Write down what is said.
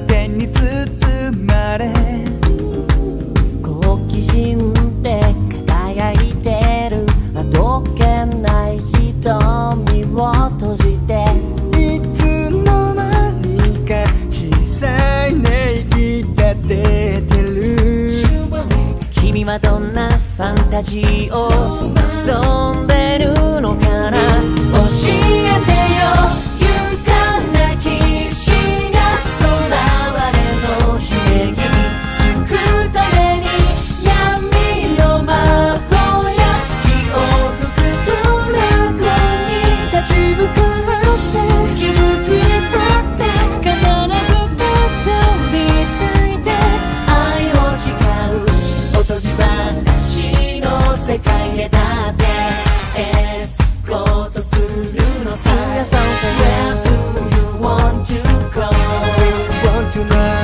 電に包まれ好奇心で輝いてる。あどけない瞳を閉じて。いつの間にか小さい寝息が出てる。君はどんなファンタジーを望んで世界へだってエスコートするのさ Where do you want to go? Want to know?